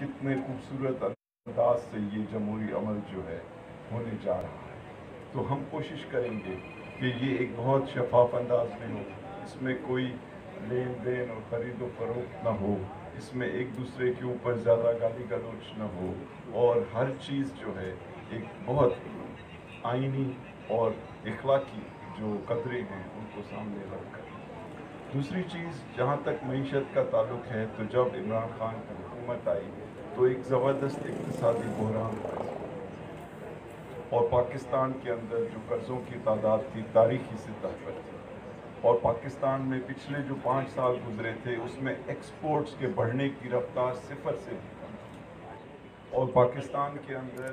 कितने खूबसूरत अंदाज से ये जमहूरी अमल जो है होने जा रहा है। तो हम कोशिश करेंगे कि ये एक बहुत शफाफ अंदाज में हो, इसमें कोई लेन देन और खरीदो फरोख्त ना हो, इसमें एक दूसरे के ऊपर ज़्यादा गाली गलोच न हो, और हर चीज़ जो है एक बहुत आइनी और इखलाकी जो कदरे हैं उनको सामने रखकर दूसरी चीज़, जहाँ तक मीशत का ताल्लुक है तो जब इमरान खान की हुकूमत आई तो एक ज़बरदस्त इकतसादी बहरान और पाकिस्तान के अंदर जो कर्ज़ों की तादाद थी, तारीखी सतह पर थी। और पाकिस्तान में पिछले जो पाँच साल गुजरे थे, उसमें एक्सपोर्ट्स के बढ़ने की रफ्तार सिफर से भी कम और पाकिस्तान के अंदर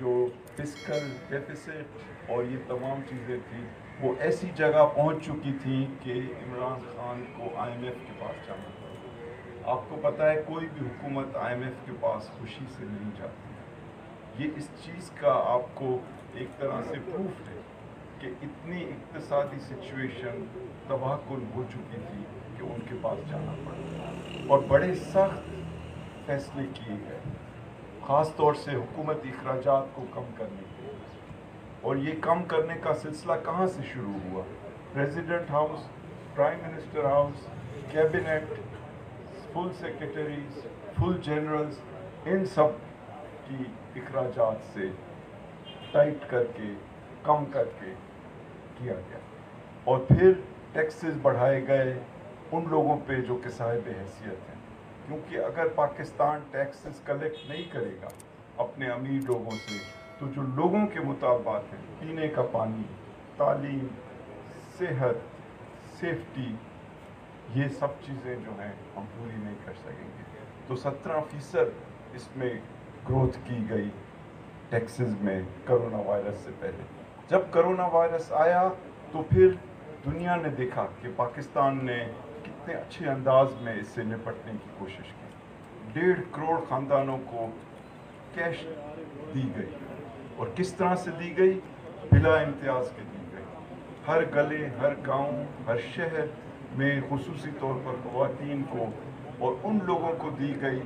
जो फ़िज़िकल डेफिसिट और ये तमाम चीज़ें थी, वो ऐसी जगह पहुँच चुकी थी कि इमरान खान को आईएमएफ के पास जाना पड़ा आपको पता है, कोई भी हुकूमत आईएमएफ के पास खुशी से नहीं जाती। ये इस चीज़ का आपको एक तरह से प्रूफ है कि इतनी इकतसादी सिचुएशन तबाहकुन हो चुकी थी कि उनके पास जाना पड़ा। और बड़े सख्त फैसले किए गए। ख़ास तौर से हुकूमती अखराज को कम करने के और ये कम करने का सिलसिला कहाँ से शुरू हुआ? President house prime minister house cabinet full secretaries full generals इन सब की अखराज से टाइट करके, कम करके किया गया। और फिर टैक्सेस बढ़ाए गए, उन लोगों पे जो कि साहिब हैसियत हैं। क्योंकि अगर पाकिस्तान टैक्सेस कलेक्ट नहीं करेगा अपने अमीर लोगों से तो जो लोगों के मुताबात हैं, पीने का पानी, तालीम, सेहत, सेफ्टी, ये सब चीज़ें जो हैं, हम पूरी नहीं कर सकेंगे। तो सत्रह फ़ीसद इसमें ग्रोथ की गई टैक्सेस में करोना वायरस से पहले। जब करोना वायरस आया तो फिर दुनिया ने देखा कि पाकिस्तान ने कितने अच्छे अंदाज में इससे निपटने की कोशिश की। डेढ़ करोड़ ख़ानदानों को कैश दी गई। और किस तरह से दी गई? बिला इम्तियाज़ के दी गई। हर गले, हर गाँव, हर शहर में खसूसी तौर पर खुवान को और उन लोगों को दी गई,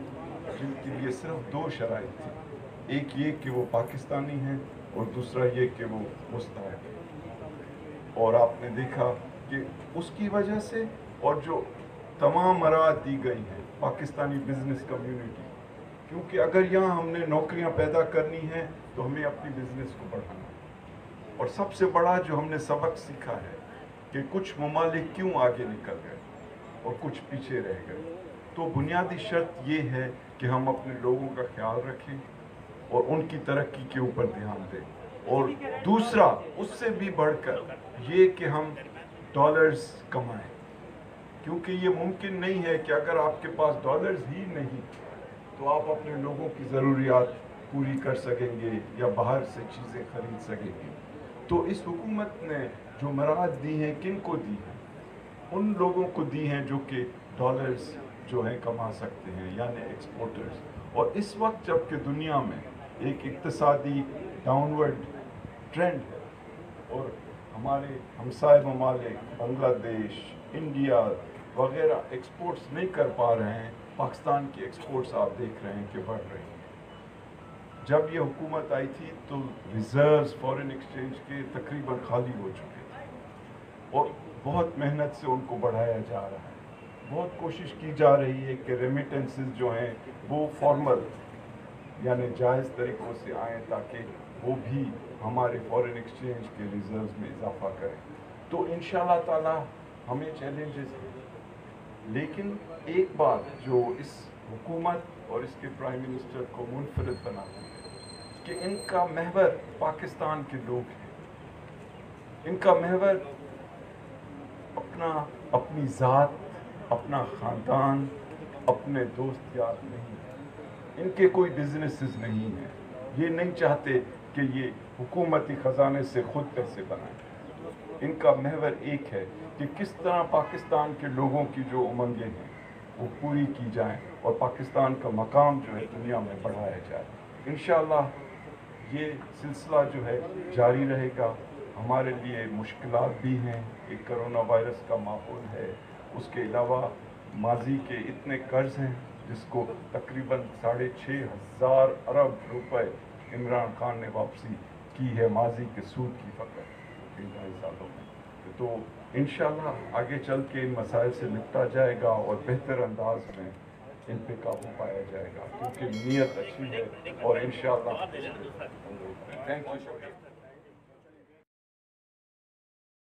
जिनके लिए सिर्फ़ दो शराइ थी। एक ये कि वो पाकिस्तानी हैं और दूसरा ये कि वो मुस्तैद और आपने देखा कि उसकी वजह से और जो तमाम मराद दी गई हैं पाकिस्तानी बिज़नेस कम्युनिटी क्योंकि अगर यहाँ हमने नौकरियाँ पैदा करनी हैं तो हमें अपनी बिज़नेस को बढ़ाना और सबसे बड़ा जो हमने सबक सीखा है कि कुछ ममालिक क्यों आगे निकल गए और कुछ पीछे रह गए। तो बुनियादी शर्त ये है कि हम अपने लोगों का ख्याल रखें और उनकी तरक्की के ऊपर ध्यान दें। और दूसरा, उससे भी बढ़कर ये कि हम डॉलर्स कमाएँ। क्योंकि ये मुमकिन नहीं है कि अगर आपके पास डॉलर्स ही नहीं तो आप अपने लोगों की ज़रूरियात पूरी कर सकेंगे या बाहर से चीज़ें खरीद सकेंगे। तो इस हुकूमत ने जो मराद दी हैं, किन को दी हैं? उन लोगों को दी हैं जो कि डॉलर्स जो हैं कमा सकते हैं, यानी एक्सपोर्टर्स और इस वक्त जबकि दुनिया में एक इकतसादी डाउनवर्ड ट्रेंड है, और हमारे हमसाय ममालिक, बांग्लादेश, इंडिया वगैरह एक्सपोर्ट्स नहीं कर पा रहे हैं, पाकिस्तान की एक्सपोर्ट्स आप देख रहे हैं कि बढ़ रही हैं। जब ये हुकूमत आई थी तो रिजर्व्स फॉरेन एक्सचेंज के तकरीबन खाली हो चुके थे। और बहुत मेहनत से उनको बढ़ाया जा रहा है। बहुत कोशिश की जा रही है कि रेमिटेंसेस जो हैं, वो फॉर्मल यानी जायज़ तरीक़ों से आए ताकि वो भी हमारे फॉरेन एक्सचेंज के रिज़र्व में इजाफा करें। तो इन ताला हमें चैलेंजेस हैं। लेकिन एक बात जो इस हुकूमत और इसके प्राइम मिनिस्टर को मुनफरद बनाती है, कि इनका महवर पाकिस्तान के लोग हैं। इनका महवर अपना, अपनी ज़ात, अपना ख़ानदान, अपने दोस्त यार नहीं इनके कोई बिजनेसेस नहीं है। ये नहीं चाहते कि ये हुकूमती ख़जाने से खुद पैसे बनाएँ। इनका महवर एक है कि किस तरह पाकिस्तान के लोगों की जो उमंगें हैं, वो पूरी की जाएँ और पाकिस्तान का मकाम जो है दुनिया में बढ़ाया जाए। इन ये सिलसिला जो है जारी रहेगा। हमारे लिए मुश्किल भी हैं। एक करोना वायरस का माहौल है। उसके अलावा माजी के इतने कर्ज हैं जिसको तकरीबन साढ़े छः हज़ार अरब रुपए इमरान खान ने वापसी की है माजी के सूद की फ़कत। इन ढाई सालों में तो इन आगे चल के इन मसाइल से निपटा जाएगा और बेहतर अंदाज में इन पर काबू पाया जाएगा, क्योंकि नीयत अच्छी है और इन थैंक यू